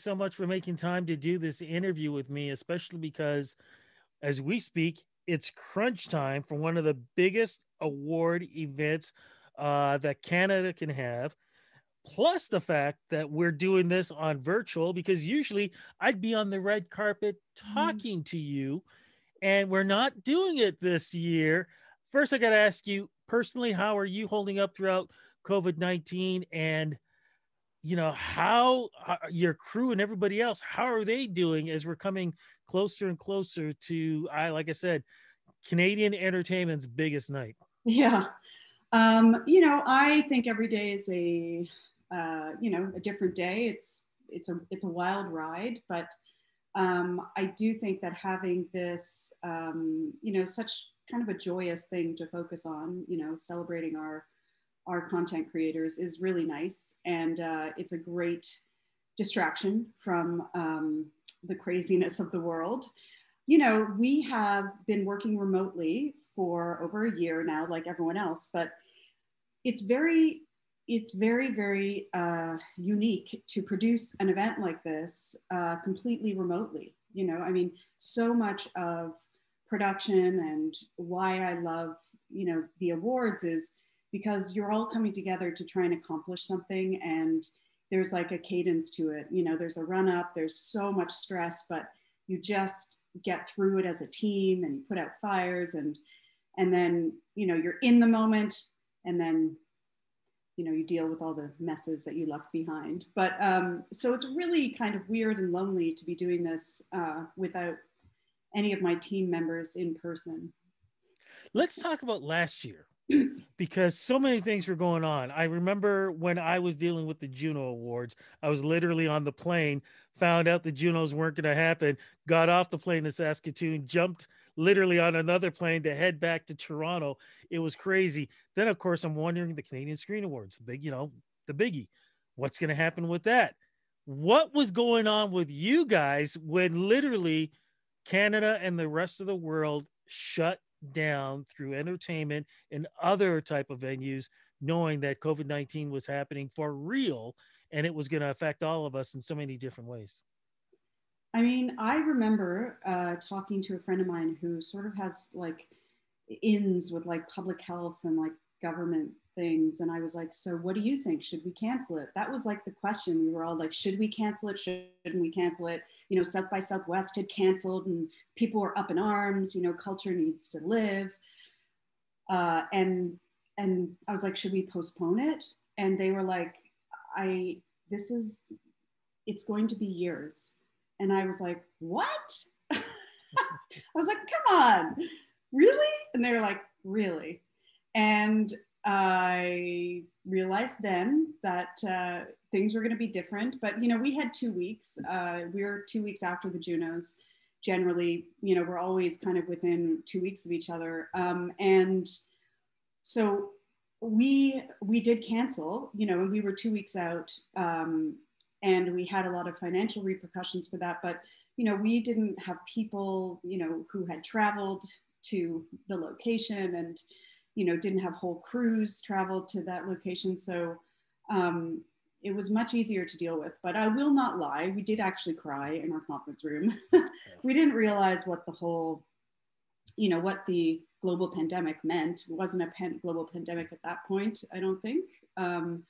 so much for making time to do this interview with me, especially because as we speak, it's crunch time for one of the biggest award events uh, that Canada can have. Plus, the fact that we're doing this on virtual because usually I'd be on the red carpet mm-hmm. talking mm. to you, and we're not doing it this year. First, I got to ask you personally, how are you holding up throughout COVID 19? And you know how, how your crew and everybody else how are they doing as we're coming closer and closer to i like i said canadian entertainment's biggest night? Yeah. Um, you know i think every day is a uh, you know a different day. It's it's a it's a wild ride but um, i do think that having this um, you know such kind of a joyous thing to focus on you know celebrating our our content creators is really nice. And uh, it's a great distraction from um, the craziness of the world. You know, we have been working remotely for over a year now, like everyone else, but it's very it's very very uh, unique to produce an event like this uh, completely remotely you know i mean so much of production and why i love you know the awards is because you're all coming together to try and accomplish something and there's like a cadence to it. You know there's a run up there's so much stress but you just get through it as a team and you put out fires and and then you know you're in the moment and then you know you deal with all the messes that you left behind. But um, so it's really kind of weird and lonely to be doing this uh, without any of my team members in person. Let's talk about last year because so many things were going on. I remember when I was dealing with the Juno Awards, I was literally on the plane, found out the Junos weren't going to happen, got off the plane to Saskatoon, jumped literally on another plane to head back to Toronto. It was crazy. Then, of course, I'm wondering the Canadian Screen Awards, the big, you know, the biggie. What's going to happen with that? What was going on with you guys when literally Canada and the rest of the world shut down through entertainment and other type of venues knowing that covid-19 was happening for real and it was going to affect all of us in so many different ways. I mean i remember uh, talking to a friend of mine who sort of has like ins with like public health and like government things and i was like so what do you think? Should we cancel it? That was like the question. We were all like should we cancel it? Shouldn't we cancel it you know, South by Southwest had canceled and people were up in arms, you know, culture needs to live. Uh, and, and I was like, should we postpone it? And they were like, I, this is, it's going to be years. And I was like, what? I was like, come on, really? And they were like, really? And I realized then that uh, things were going to be different. But you know, we had two weeks. Uh, we are two weeks after the Junos. Generally, you know, we're always kind of within two weeks of each other, um, and so we we did cancel. You know, and we were two weeks out, um, and we had a lot of financial repercussions for that. But you know, we didn't have people, you know, who had traveled to the location and you know, didn't have whole crews travel to that location. So um, it was much easier to deal with. But I will not lie, we did actually cry in our conference room. we didn't realize what the whole, you know, what the global pandemic meant. It wasn't a pan- global pandemic at that point, I don't think. Um,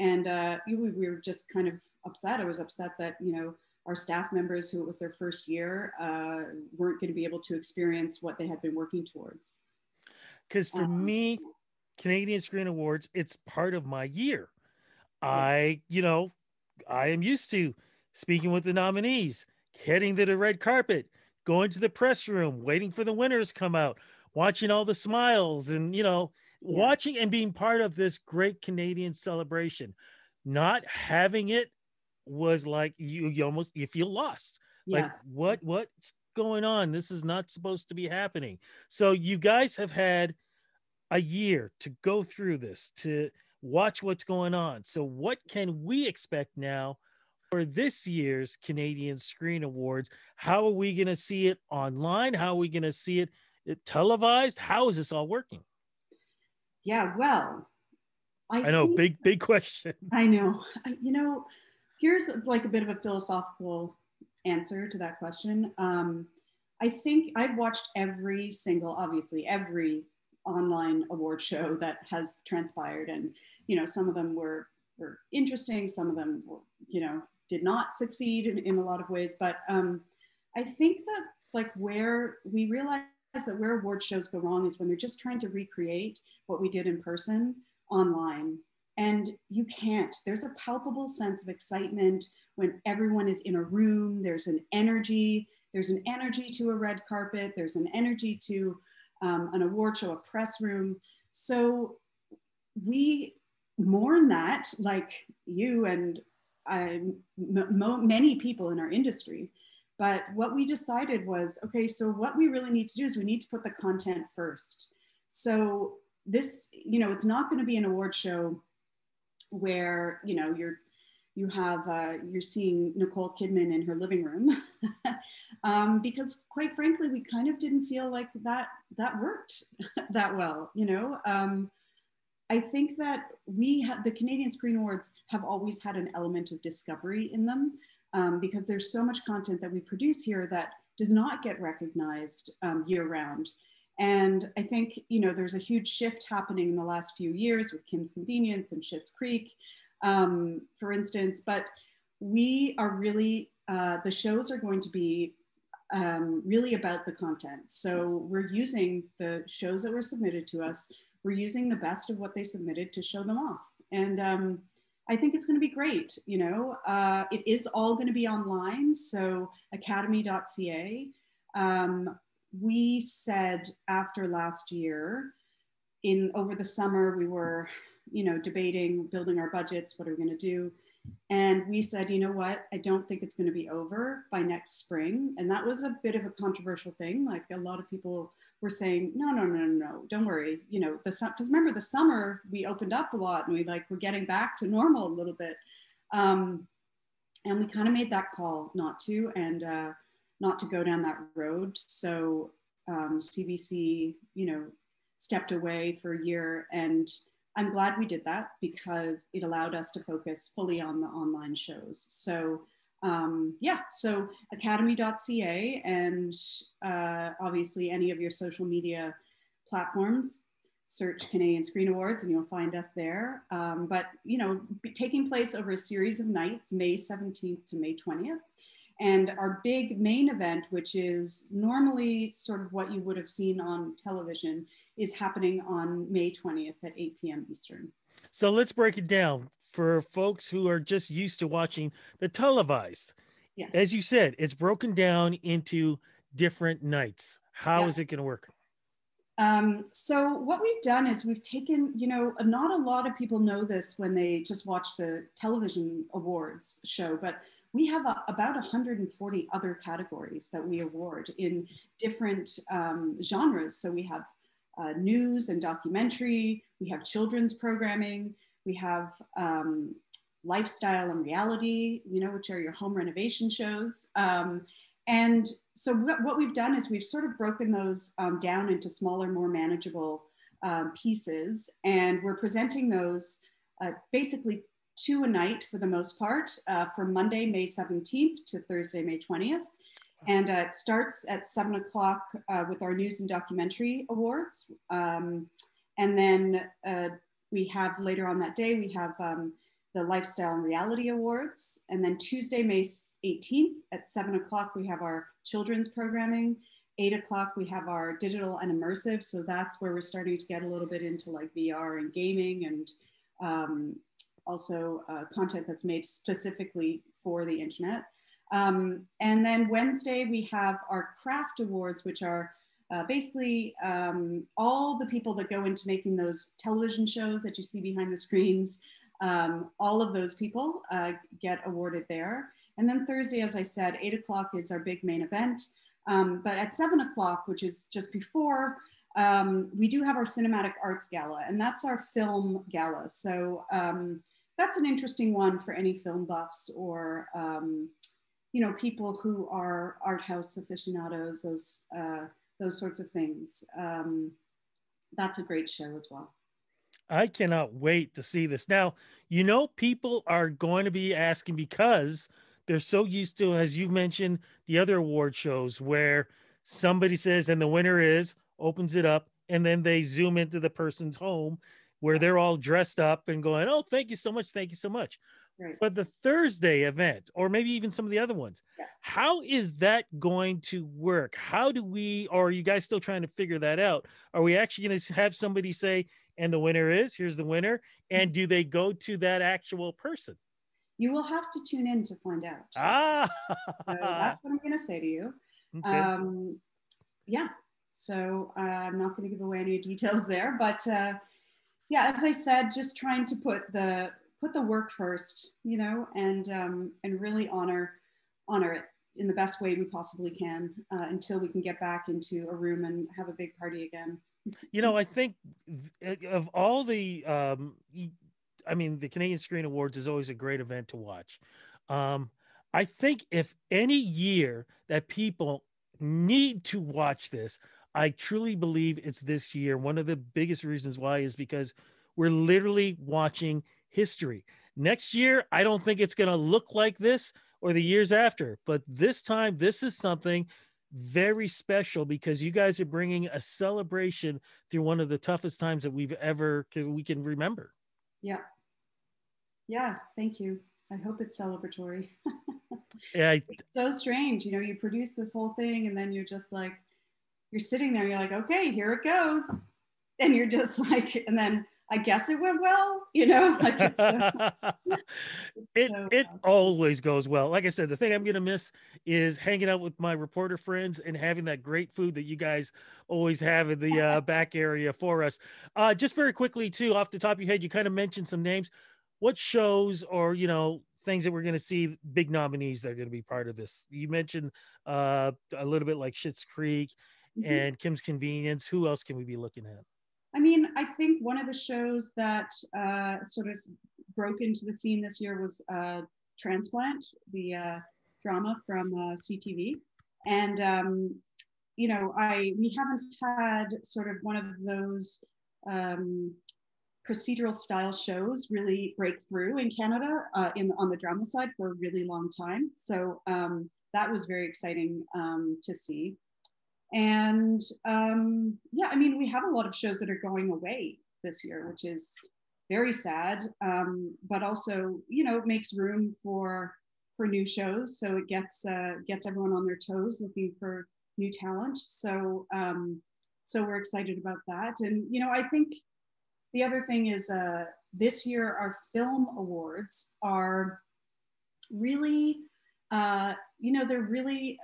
and uh, we, we were just kind of upset. I was upset that, you know, our staff members who it was their first year uh, weren't going to be able to experience what they had been working towards. Because for um, me, Canadian Screen Awards, it's part of my year. I, you know, I am used to speaking with the nominees, heading to the red carpet, going to the press room, waiting for the winners come out, watching all the smiles and, you know, yeah. watching and being part of this great Canadian celebration. Not having it was like you, you almost you feel lost. Yes. Like what what's going on? This is not supposed to be happening. So you guys have had a year to go through this to watch what's going on. So, what can we expect now for this year's Canadian Screen Awards? How are we going to see it online? How are we going to see it televised? How is this all working? Yeah, well, I, I know, think, big, big question. I know. I, you know, here's like a bit of a philosophical answer to that question. Um, I think I've watched every single, obviously, every online award show that has transpired, and you know, some of them were were interesting, some of them, were, you know, did not succeed in, in a lot of ways. But um, I think that like where we realize that where award shows go wrong is when they're just trying to recreate what we did in person online and you can't. There's a palpable sense of excitement when everyone is in a room, there's an energy, there's an energy to a red carpet, there's an energy to um, an award show, a press room. So we mourn that, like you and many people in our industry. But what we decided was okay, so what we really need to do is we need to put the content first. So this, you know, it's not going to be an award show where you know you're you have uh, you're seeing Nicole Kidman in her living room. Um, because quite frankly we kind of didn't feel like that that worked that well you know? Um, I think that we have the Canadian Screen Awards have always had an element of discovery in them um, because there's so much content that we produce here that does not get recognized um, year round. And I think, you know, there's a huge shift happening in the last few years with Kim's Convenience and Schitt's Creek, um, for instance. But we are really, uh, the shows are going to be um, really about the content. So we're using the shows that were submitted to us, we're using the best of what they submitted to show them off. And um, I think it's going to be great. You know, uh, it is all going to be online. So academy.ca. Um, we said after last year in over the summer we were you know debating building our budgets what are we going to do? And we said you know what? I don't think it's going to be over by next spring. And that was a bit of a controversial thing. Like a lot of people were saying no no no no no don't worry. You know the because remember the summer we opened up a lot and we like we're getting back to normal a little bit. Um, and we kind of made that call not to and uh, not to go down that road. So um, CBC, you know, stepped away for a year and I'm glad we did that because it allowed us to focus fully on the online shows. So um, yeah, so academy.ca and uh, obviously any of your social media platforms, search Canadian Screen Awards and you'll find us there. Um, but, you know, taking place over a series of nights, May 17th to May 20th. And our big main event, which is normally sort of what you would have seen on television, is happening on May 20th at 8 p.m. Eastern. So let's break it down for folks who are just used to watching the televised. Yeah. As you said, it's broken down into different nights. How yeah. is it going to work? Um, so what we've done is we've taken, you know, not a lot of people know this when they just watch the television awards show, but we have a, about 140 other categories that we award in different um, genres. So we have uh, news and documentary, we have children's programming, we have um, lifestyle and reality, you know, which are your home renovation shows. Um, and so what, we've done is we've sort of broken those um, down into smaller, more manageable um, pieces, and we're presenting those uh, basically two a night for the most part, uh, from Monday, May 17th to Thursday, May 20th. And uh, it starts at seven o'clock uh, with our news and documentary awards. Um, and then uh, we have later on that day, we have um, the Lifestyle and Reality Awards. And then Tuesday, May 18th at seven o'clock, we have our children's programming. Eight o'clock, we have our digital and immersive. So that's where we're starting to get a little bit into like VR and gaming and um, also uh, content that's made specifically for the internet. Um, and then Wednesday, we have our craft awards, which are uh, basically um, all the people that go into making those television shows that you see behind the screens. Um, all of those people uh, get awarded there. And then Thursday, as I said, eight o'clock is our big main event. Um, but at seven o'clock, which is just before, um, we do have our Cinematic Arts Gala, and that's our film gala. So um, that's an interesting one for any film buffs or um, you know people who are art house aficionados, those uh, those sorts of things. Um, that's a great show as well. I cannot wait to see this. Now, you know, people are going to be asking because they're so used to, as you've mentioned, the other award shows where somebody says, and the winner is, opens it up, and then they zoom into the person's home where they're all dressed up and going, Oh, thank you so much. Thank you so much. Right. But the Thursday event, or maybe even some of the other ones, yeah. how is that going to work? How do we, or are you guys still trying to figure that out? Are we actually going to have somebody say, and the winner is, here's the winner? And do they go to that actual person? You will have to tune in to find out. Ah, so that's what I'm going to say to you. Okay. Um, yeah. So uh, I'm not going to give away any details there, but uh, yeah, as I said, just trying to put the put the work first, you know, and um, and really honor honor it in the best way we possibly can uh, until we can get back into a room and have a big party again. You know, I think of all the, um, I mean, the Canadian Screen Awards is always a great event to watch. Um, I think if any year that people need to watch this, I truly believe it's this year. One of the biggest reasons why is because we're literally watching history. Next year, I don't think it's going to look like this or the years after, but this time, this is something very special because you guys are bringing a celebration through one of the toughest times that we've ever we can remember. Yeah. Yeah. Thank you. I hope it's celebratory. yeah. I, it's so strange. You know, you produce this whole thing and then you're just like, you're sitting there, you're like, okay, here it goes. And you're just like, and then I guess it went well, you know. Like it's, it so it always goes well. Like I said, the thing I'm gonna miss is hanging out with my reporter friends and having that great food that you guys always have in the uh, back area for us. Uh, just very quickly, too, off the top of your head, you kind of mentioned some names. What shows or you know things that we're going to see big nominees that are going to be part of this? You mentioned uh, a little bit like Schitt's Creek mm-hmm. and Kim's Convenience. Who else can we be looking at? I mean, I think one of the shows that uh, sort of broke into the scene this year was uh, Transplant, the uh, drama from uh, CTV, and um, you know, I we haven't had sort of one of those um, procedural style shows really break through in Canada uh, in on the drama side for a really long time. So um, that was very exciting um, to see. And um, yeah, I mean, we have a lot of shows that are going away this year, which is very sad, um, but also, you know, it makes room for for new shows. So it gets uh, gets everyone on their toes, looking for new talent. So um, so we're excited about that. And you know, I think the other thing is uh, this year our film awards are really, uh, you know, they're really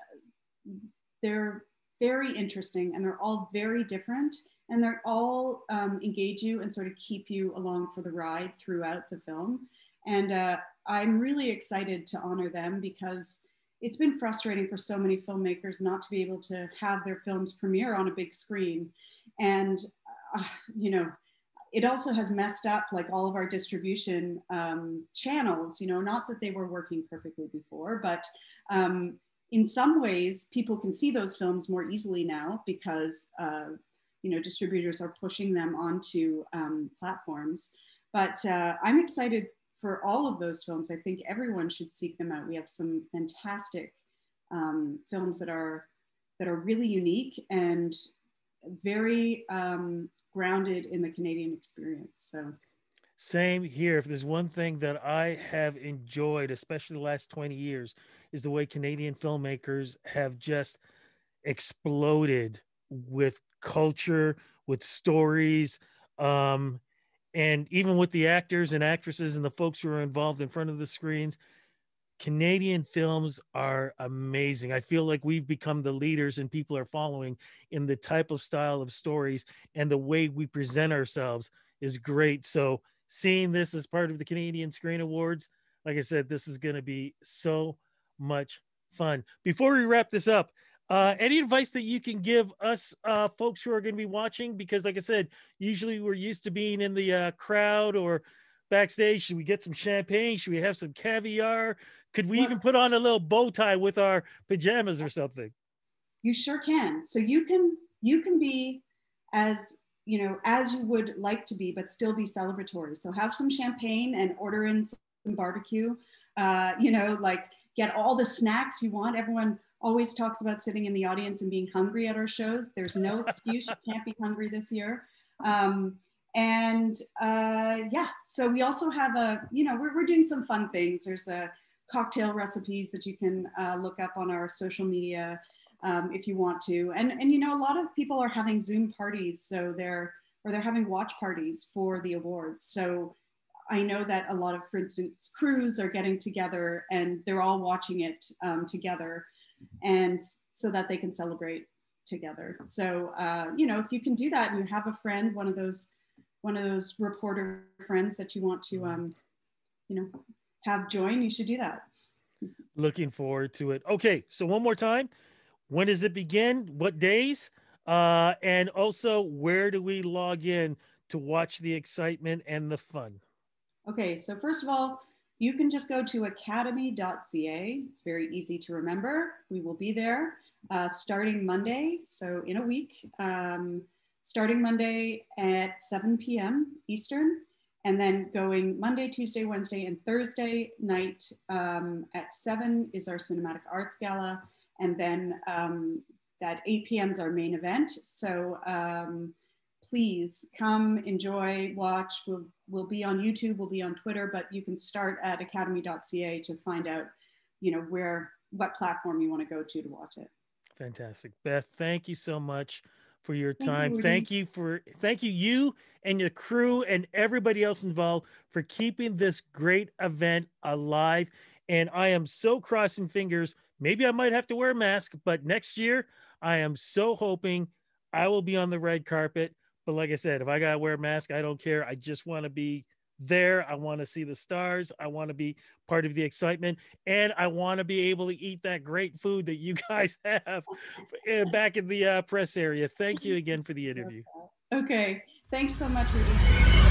they're very interesting and they're all very different and they're all um, engage you and sort of keep you along for the ride throughout the film. And uh, I'm really excited to honor them because it's been frustrating for so many filmmakers not to be able to have their films premiere on a big screen. And, uh, you know, it also has messed up like all of our distribution um, channels, you know, not that they were working perfectly before, but um, in some ways, people can see those films more easily now because uh, you know distributors are pushing them onto um, platforms. But uh, I'm excited for all of those films. I think everyone should seek them out. We have some fantastic um, films that are that are really unique and very um, grounded in the Canadian experience. So. Same here. If there's one thing that I have enjoyed, especially the last 20 years, is the way Canadian filmmakers have just exploded with culture, with stories, um, and even with the actors and actresses and the folks who are involved in front of the screens. Canadian films are amazing. I feel like we've become the leaders and people are following in the type of style of stories and the way we present ourselves is great. So, seeing this as part of the Canadian Screen Awards, like I said, this is going to be so much fun. Before we wrap this up, uh, any advice that you can give us uh, folks who are going to be watching? Because, like I said, usually we're used to being in the uh, crowd or backstage. Should we get some champagne? Should we have some caviar? Could we well, even put on a little bow tie with our pajamas or something? You sure can. So you can you can be as you know, as you would like to be, but still be celebratory. So have some champagne and order in some barbecue. Uh, you know, like get all the snacks you want. Everyone always talks about sitting in the audience and being hungry at our shows. There's no excuse. you can't be hungry this year. Um, and uh, yeah, so we also have a, you know, we're, we're doing some fun things. There's a cocktail recipes that you can uh, look up on our social media um, if you want to. And, and, you know, a lot of people are having Zoom parties. So they're, or they're having watch parties for the awards. So I know that a lot of, for instance, crews are getting together and they're all watching it um, together and so that they can celebrate together. So, uh, you know, if you can do that and you have a friend, one of those, one of those reporter friends that you want to, um, you know, have join, you should do that. Looking forward to it. Okay. So one more time, when does it begin? What days? Uh, and also, where do we log in to watch the excitement and the fun? Okay, so first of all, you can just go to academy.ca. It's very easy to remember. We will be there uh, starting Monday, so in a week, um, starting Monday at 7 p.m. Eastern, and then going Monday, Tuesday, Wednesday, and Thursday night um, at 7 is our Cinematic Arts Gala and then um, that 8 p.m. is our main event. So um, please come, enjoy, watch. We'll, we'll be on YouTube, we'll be on Twitter, but you can start at academy.ca to find out, you know, where, what platform you want to go to to watch it. Fantastic. Beth, thank you so much for your time. Thank you, thank you for thank you you and your crew and everybody else involved for keeping this great event alive. And I am so crossing fingers Maybe I might have to wear a mask, but next year I am so hoping I will be on the red carpet. But like I said, if I gotta wear a mask, I don't care. I just want to be there. I want to see the stars. I want to be part of the excitement, and I want to be able to eat that great food that you guys have back in the uh, press area. Thank you again for the interview. Okay, thanks so much, Rudy.